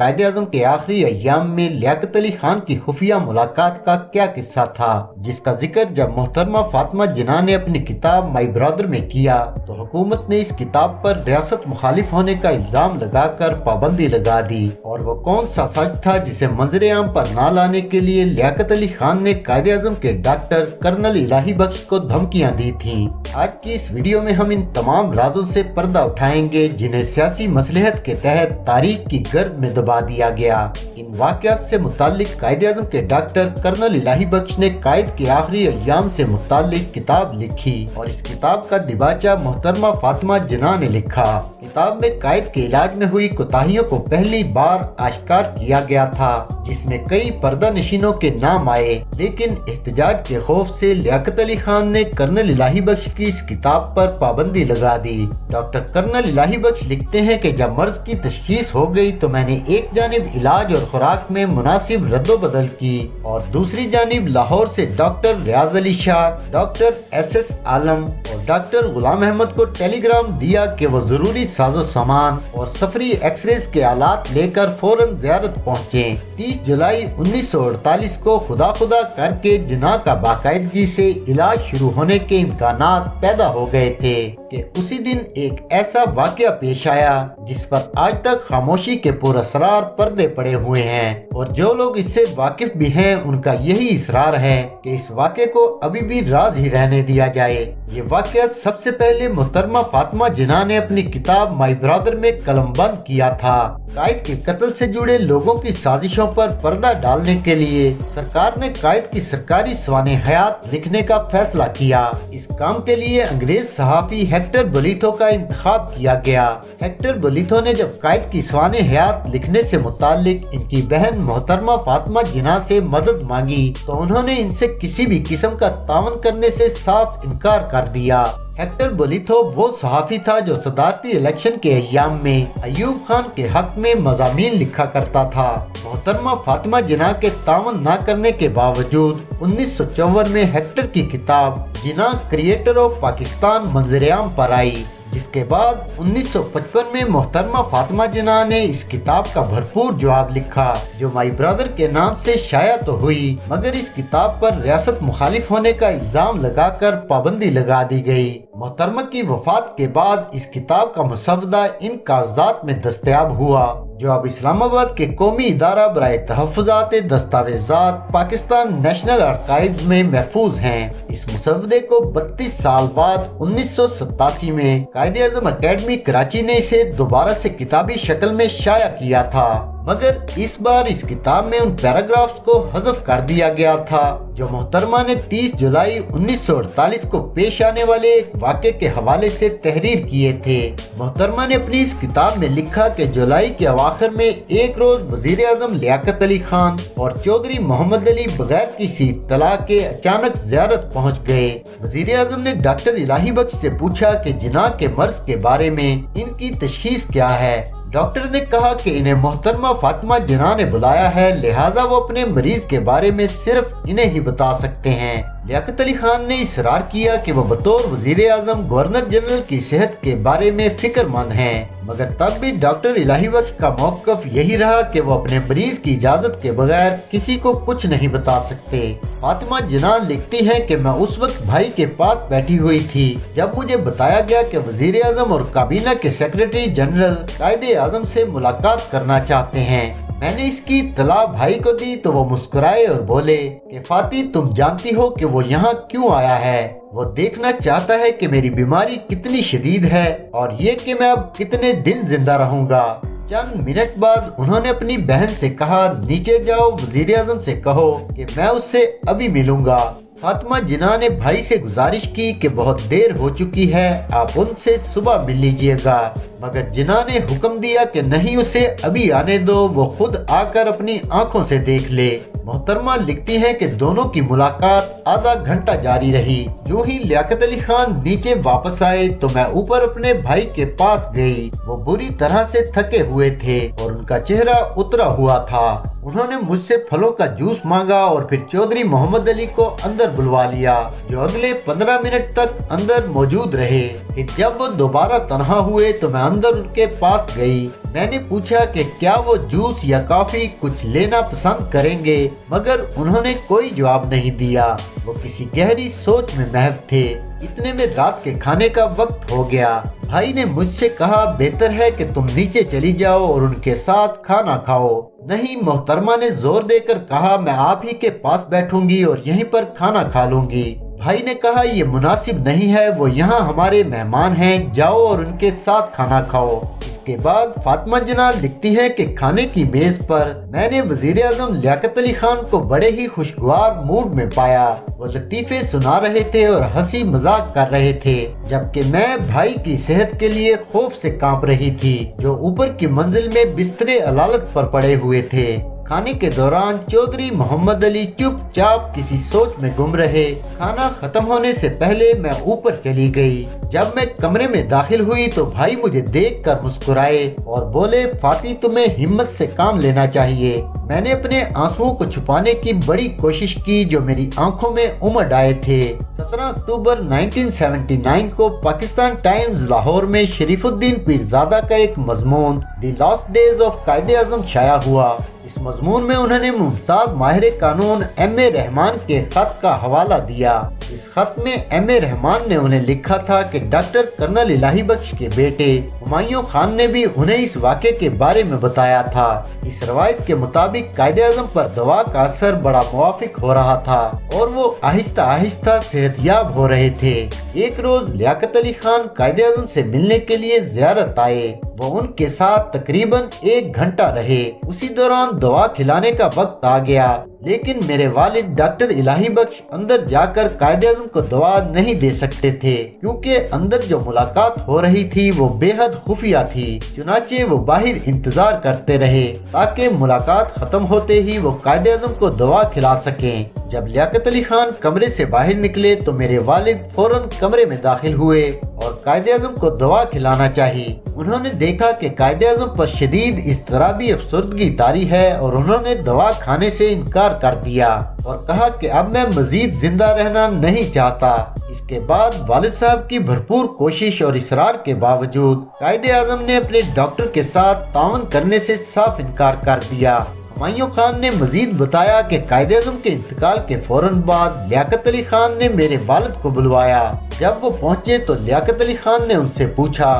कायदे आज़म के आखिरी अयाम में लियाकत अली खान की खुफिया मुलाकात का क्या किस्सा था, जिसका ज़िक्र जब मोहतरमा फातिमा जिना ने अपनी किताब माई ब्रदर में किया तो हुकूमत ने इस किताब पर रियासत मुखालिफ होने का इल्ज़ाम लगाकर पाबंदी लगा दी। और वो कौन सा सच था, जिसे मंजर आम पर न लाने के लिए लियाकत अली खान ने कायदे आज़म के डॉक्टर कर्नल इलाही बख्श को धमकियाँ दी थी। आज की इस वीडियो में हम इन तमाम राजों ऐसी पर्दा उठाएँगे, जिन्हें सियासी मसलहत के तहत तारीख की गर्द में दबा दिया गया। इन वाकयात से मुतालिक कायद आज़म के डॉक्टर कर्नल इलाही बख्श ने कायद के आखिरी अयाम से मुतालिक किताब लिखी और इस किताब का दिबाचा मोहतरमा फातिमा जना ने लिखा। किताब में कायद के इलाज में हुई कोताहियों को पहली बार आश्कार किया गया था, जिसमें कई पर्दा नशीनों के नाम आए, लेकिन एहतजाज के खौफ से लियाकत अली खान ने कर्नल इलाही बख्श की इस किताब पर पाबंदी लगा दी। डॉक्टर कर्नल इलाही बख्श लिखते हैं कि जब मर्ज की तशखीस हो गई तो मैंने एक जानब इलाज और खुराक में मुनासिब रद्दोबदल की और दूसरी जानब लाहौर से doctor Riaz Ali Shah, doctor S S Alam और डॉक्टर गुलाम अहमद को टेलीग्राम दिया कि वो ज़रूरी साजो सामान और सफरी एक्सरेज के आलात लेकर फ़ौरन जियारत पहुँचे। तीस जुलाई उन्नीस सौ अड़तालीस को खुदा खुदा करके जना का बाकायदगी से इलाज शुरू होने के इम्कान पैदा हो गए थे कि उसी दिन एक ऐसा वाक्य पेश आया, जिस पर आज तक खामोशी के पुरसरार पर्दे पड़े हुए हैं। और जो लोग इससे वाकिफ भी हैं, उनका यही इसरार है कि इस वाक्य को अभी भी राज ही रहने दिया जाए। ये वाक्य सबसे पहले मोहतरमा फातिमा जिना ने अपनी किताब माई ब्रादर में कलमबंद किया था। कायद के कत्ल से जुड़े लोगों की साजिशों पर पर्दा डालने के लिए सरकार ने कायद की सरकारी सवान हयात लिखने का फैसला किया। इस काम के लिए अंग्रेज़ सहाफी हेक्टर बलिथो का इंतखब किया गया। हेक्टर बलिथो ने जब कायद की सवान हयात लिखने से मुतालिक इनकी बहन मोहतरमा फातिमा जिना से मदद मांगी तो उन्होंने इनसे किसी भी किस्म का तावन करने से साफ़ इनकार कर दिया। हेक्टर बोलिथो वो सहाफी था जो सदारती इलेक्शन के अयाम में, अयूब खान के हक में मजामी लिखा करता था। मोहतरमा फातिमा जिना के तावन न करने के बावजूद, उन्नीस सौ चौवन में हेक्टर की किताब जिना क्रिएटर ऑफ़ पाकिस्तान मंजरेआम पर आई। जिसके बाद 1955 में मोहतरमा फातिमा जिना ने इस किताब का भरपूर जवाब लिखा, जो माई ब्रदर के नाम से शाया तो हुई, मगर इस किताब पर रियासत मुखालिफ होने का इल्ज़ाम लगाकर पाबंदी लगा दी गई। मोहतरमा की वफात के बाद इस किताब का मुसवदा इन कागजात में दस्तयाब हुआ। जो अब इस्लामाबाद के कौमी इदारा बर तहफात दस्तावेजात पाकिस्तान नेशनल आर्काइव में महफूज हैं। इस मुसवदे को 32 साल बाद उन्नीस सौ सतासी में कायद अजम अकेडमी कराची ने इसे दोबारा से किताबी शक्ल में शाया किया था। मगर इस बार इस किताब में उन पैराग्राफ्स को हजफ कर दिया गया था, जो मोहतरमा ने 30 जुलाई 1948 को पेश आने वाले एक वाक़े के हवाले से तहरीर किए थे। मोहतरमा ने अपनी इस किताब में लिखा कि जुलाई के अवाखिर में एक रोज वज़ीर अजम लियाकत अली खान और चौधरी मोहम्मद अली बगैर किसी तला के अचानक जियारत पहुँच गए। वज़ीर अजम ने डॉक्टर इलाही बख्श से पूछा की जिना के मर्ज के बारे में इनकी तशीस क्या है? डॉक्टर ने कहा कि इन्हें मोहतरमा फातिमा जना ने बुलाया है, लिहाजा वो अपने मरीज़ के बारे में सिर्फ़ इन्हें ही बता सकते हैं। लियाकत अली खान ने इसरार किया कि वो बतौर वज़ीर आज़म गवर्नर जनरल की सेहत के बारे में फिक्रमंद हैं। मगर तब भी डॉक्टर इलाही वक्त का मौकफ यही रहा कि वो अपने मरीज़ की इजाज़त के बगैर किसी को कुछ नहीं बता सकते। फातिमा जना लिखती है कि मैं उस वक्त भाई के पास बैठी हुई थी, जब मुझे बताया गया कि वज़ीर आज़म और काबीना के सेक्रेटरी जनरल कायदे आज़म से मुलाकात करना चाहते हैं। मैंने इसकी तला भाई को दी तो वो मुस्कुराए और बोले कि, फाती, तुम जानती हो कि वो यहाँ क्यों आया है? वो देखना चाहता है कि मेरी बीमारी कितनी शदीद है और ये कि मैं अब कितने दिन ज़िंदा रहूँगा। चंद मिनट बाद उन्होंने अपनी बहन से कहा, नीचे जाओ, वज़ीर आज़म से कहो कि मैं उससे अभी मिलूँगा। फातिमा जिना ने भाई से गुजारिश की कि बहुत देर हो चुकी है, आप उनसे सुबह मिल लीजिएगा। मगर जिना ने हुक्म दिया कि नहीं उसे अभी आने दो, वो खुद आकर अपनी आँखों से देख ले। मोहतरमा लिखती हैं कि दोनों की मुलाकात आधा घंटा जारी रही। जो ही लियाकत अली खान नीचे वापस आए तो मैं ऊपर अपने भाई के पास गई। वो बुरी तरह से थके हुए थे और उनका चेहरा उतरा हुआ था। उन्होंने मुझसे फलों का जूस मांगा और फिर चौधरी मोहम्मद अली को अंदर बुलवा लिया, जो अगले पंद्रह मिनट तक अंदर मौजूद रहे। फिर जब वो दोबारा तनहा हुए तो मैं अंदर उनके पास गई। मैंने पूछा कि क्या वो जूस या कॉफ़ी कुछ लेना पसंद करेंगे, मगर उन्होंने कोई जवाब नहीं दिया। वो किसी गहरी सोच में महव थे। इतने में रात के खाने का वक्त हो गया। भाई ने मुझसे कहा, बेहतर है कि तुम नीचे चली जाओ और उनके साथ खाना खाओ। नहीं, मोहतरमा ने ज़ोर देकर कहा, मैं आप ही के पास बैठूँगी और यहीं पर खाना खा लूँगी। भाई ने कहा, ये मुनासिब नहीं है, वो यहाँ हमारे मेहमान हैं, जाओ और उनके साथ खाना खाओ। इसके बाद फातिमा जना लिखती है कि खाने की मेज पर मैंने वज़ीर अजम लियाकत अली खान को बड़े ही खुशगवार मूड में पाया। वो लतीफे सुना रहे थे और हँसी मज़ाक कर रहे थे, जबकि मैं भाई की सेहत के लिए खौफ से काँप रही थी, जो ऊपर की मंजिल में बिस्तरे अलालत पर पड़े हुए थे। खाने के दौरान चौधरी मोहम्मद अली चुपचाप किसी सोच में गुम रहे। खाना खत्म होने से पहले मैं ऊपर चली गई। जब मैं कमरे में दाखिल हुई तो भाई मुझे देखकर मुस्कुराए और बोले, फाती, तुम्हें हिम्मत से काम लेना चाहिए। मैंने अपने आंसुओं को छुपाने की बड़ी कोशिश की जो मेरी आँखों में उमड़ आए थे। 17 अक्टूबर 1979 को पाकिस्तान टाइम्स लाहौर में शरीफुद्दीन पीरजादा का एक मजमून, द लास्ट डेज़ ऑफ़ कायदे आज़म शाया हुआ। इस मजमून में उन्होंने मुमताज़ माहिर कानून एम ए रहमान के खत का हवाला दिया। इस खत में एम ए रहमान ने उन्हें लिखा था कि डॉक्टर कर्नल इलाही बख्श के बेटे। हुमायूं खान ने भी उन्हें इस वाक़े के बारे में बताया था। इस रवायत के मुताबिक कायदे आज़म पर दवा का असर बड़ा मुआफिक हो रहा था और वो आहिस्ता आहिस्ता सेहतियाब हो रहे थे। एक रोज लियाकत अली खान कायदे आज़म से मिलने के लिए जियारत आए। वो उनके साथ तकरीबन एक घंटा रहे। उसी दौरान दवा खिलाने का वक्त आ गया। लेकिन मेरे वालिद डॉक्टर इलाही बख्श अंदर जाकर कायदे आज़म को दवा नहीं दे सकते थे, क्योंकि अंदर जो मुलाकात हो रही थी वो बेहद खुफिया थी, चुनाचे वो बाहर इंतज़ार करते रहे, ताकि मुलाकात खत्म होते ही वो कायदे आज़म को दवा खिला सके। जब लियाकत अली खान कमरे से बाहर निकले तो मेरे वालिद फ़ौरन कमरे में दाखिल हुए, और कायदे आज़म को दवा खिलाना चाहिए। उन्होंने देखा कि कायदे आज़म पर शदीद इस तरह भी अफसरदगी तारी है और उन्होंने दवा खाने से इनकार कर दिया और कहा कि अब मैं मजीद ज़िंदा रहना नहीं चाहता। इसके बाद वालिद साहब की भरपूर कोशिश और इसरार के बावजूद कायदे आज़म ने अपने डॉक्टर के साथ तावन करने से साफ़ इनकार कर दिया। हुमायूं खान ने मजीद बताया कि कायदे अजम के इंतकाल के फ़ौरन बाद लियाकत अली खान ने मेरे वालद को बुलवाया। जब वो पहुँचे तो लियाकत अली खान ने उनसे पूछा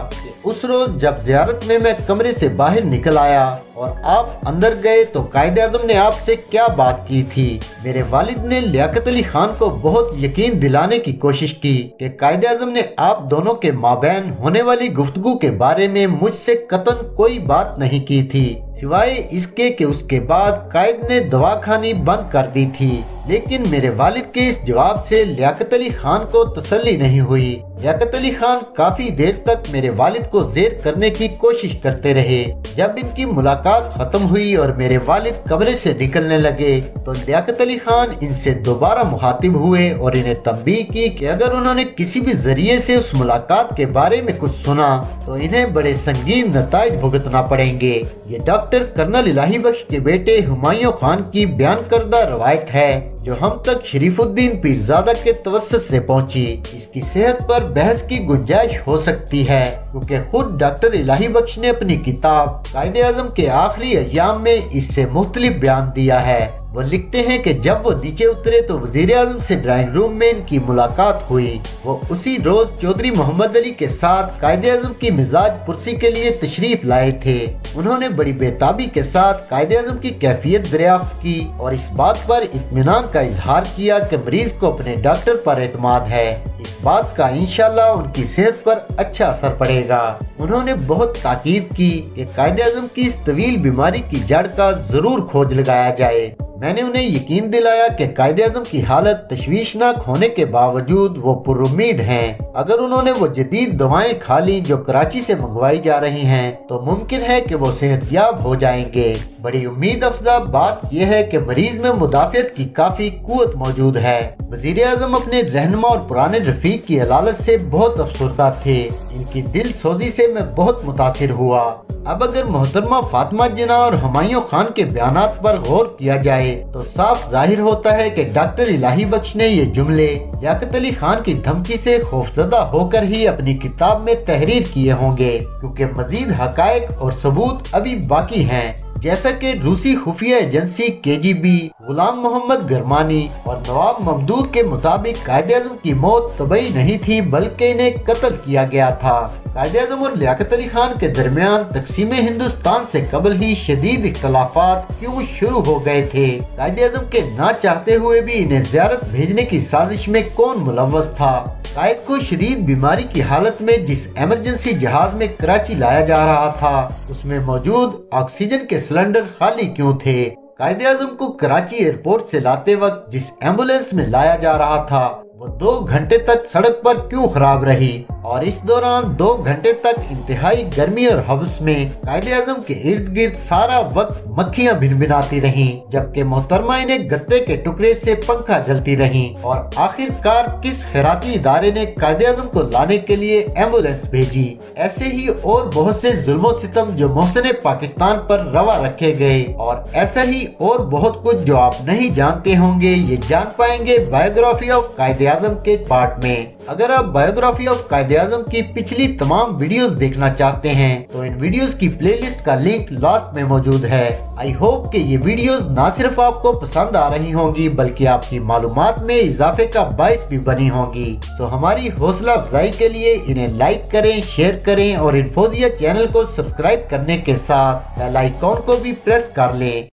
उस रोज जब जियारत में मैं कमरे से बाहर निकल आया और आप अंदर गए तो कायदे आज़म ने आपसे क्या बात की थी? मेरे वालिद ने लियाकत अली खान को बहुत यकीन दिलाने की कोशिश की कि कायदे आज़म ने आप दोनों के माबैन होने वाली गुफ्तगु के बारे में मुझसे कतन कोई बात नहीं की थी। सिवाय इसके कि उसके बाद कायद ने दवा खानी बंद कर दी थी। लेकिन मेरे वालिद के इस जवाब से लियाकत अली खान को तसल्ली नहीं हुई। लियाकत अली खान काफ़ी देर तक मेरे वालिद को जेर करने की कोशिश करते रहे। जब इनकी मुलाकात खत्म हुई और मेरे वालिद कमरे से निकलने लगे तो लियाकत अली खान इनसे दोबारा मुखातिब हुए और इन्हें तंबी की कि अगर उन्होंने किसी भी ज़रिए से उस मुलाकात के बारे में कुछ सुना तो इन्हें बड़े संगीन नतज भुगतना पड़ेंगे। ये डॉक्टर कर्नल इलाही बख्श के बेटे हुमायूं खान की बयान करदा रवायत है। जो हम तक शरीफुद्दीन पीरजादा के तवसत से पहुँची, इसकी सेहत पर बहस की गुंजाइश हो सकती है, क्योंकि खुद डॉक्टर इलाही बख्श ने अपनी किताब कायदे आज़म के आखिरी अयाम में इससे मुख्तलिफ़ बयान दिया है। वो लिखते हैं कि जब वो नीचे उतरे तो वज़ीर आज़म से ड्राइंग रूम में इनकी मुलाकात हुई। वो उसी रोज चौधरी मोहम्मद अली के साथ कायदे आज़म की मिजाज पुरसी के लिए तशरीफ़ लाए थे। उन्होंने बड़ी बेताबी के साथ कायदे आज़म की कैफियत दरियाफ्त की और इस बात पर इतमान का इजहार किया कि मरीज़ को अपने डॉक्टर पर एतमाद है। इस बात का इंशाल्लाह उनकी सेहत पर अच्छा असर पड़ेगा। उन्होंने बहुत ताकीद की कि कायदे आज़म की इस तवील बीमारी की जड़ का ज़रूर खोज लगाया जाए। मैंने उन्हें यकीन दिलाया कि कायदे अजम की हालत तशवीशनाक होने के बावजूद वो पुरुद हैं। अगर उन्होंने वो जदीद दवाएँ खा ली जो कराची से मंगवाई जा रही हैं तो मुमकिन है कि वो सेहतयाब हो जाएँगे। बड़ी उम्मीद अफजा बात यह है कि मरीज़ में मुदाफियत की काफ़ी कुत मौजूद है। वज़ीर अजम अपने रहनमा और पुराने रफीक की अलालत से बहुत अफसरदा थे। इनकी दिल सोजी से मैं बहुत मुतासर हुआ। अब अगर मोहतरमा फातिमा जिना और हमायों खान के बयान पर गौर किया जाए तो साफ़ ज़ाहिर होता है कि डॉक्टर इलाही बख्श ने ये जुमले याकत अली खान की धमकी से खौफजदा होकर ही अपनी किताब में तहरीर किए होंगे, क्योंकि मजीद हकायक और सबूत अभी बाकी हैं। जैसा कि रूसी खुफिया एजेंसी के जी बी गुलाम मोहम्मद गरमानी और नवाब ममदूद के मुताबिक कायद की मौत तबई नहीं थी, बल्कि इन्हें कत्ल किया गया था। कायद और लियाकत अली खान के दरमियान तकसीम हिंदुस्तान से कबल ही शदीद इख्तलाफात क्यों शुरू हो गए थे? कायद के ना चाहते हुए भी इन्हें ज्यारत भेजने की साजिश में कौन मुलवस था? कायद को शदीद बीमारी की हालत में जिस एमरजेंसी जहाज़ में कराची लाया जा रहा था, उसमें मौजूद ऑक्सीजन के सिलेंडर खाली क्यों थे? कायदे आज़म को कराची एयरपोर्ट से लाते वक्त जिस एंबुलेंस में लाया जा रहा था वो दो घंटे तक सड़क पर क्यों खराब रही? और इस दौरान दो घंटे तक इंतहाई गर्मी और हवस में कायदे आज़म के इर्द गिर्द सारा वक्त मक्खियाँ भिनभिनाती रहीं, जबकि मोहतरमा ने गत्ते के टुकड़े से पंखा जलती रहीं। और आखिरकार किस खैराती इदारे ने कायदे आज़म को लाने के लिए एंबुलेंस भेजी? ऐसे ही और बहुत से जुल्म सितम जो मोहसिन पाकिस्तान पर रवा रखे गए। और ऐसा ही और बहुत कुछ जो आप नहीं जानते होंगे, ये जान पाएँगे बायोग्राफी ऑफ़ कायदे आज़म के पार्ट में। अगर आप बायोग्राफी ऑफ़ कायदे आज़म की पिछली तमाम वीडियोस देखना चाहते हैं तो इन वीडियोस की प्लेलिस्ट का लिंक लास्ट में मौजूद है। आई होप कि ये वीडियोस ना सिर्फ़ आपको पसंद आ रही होंगी, बल्कि आपकी मालूम में इजाफे का बायस भी बनी होंगी। तो हमारी हौसला अफजाई के लिए इन्हें लाइक करें शेयर करें और इन्फोजिया चैनल को सब्सक्राइब करने के साथ बेल आइकॉन को भी प्रेस कर लें।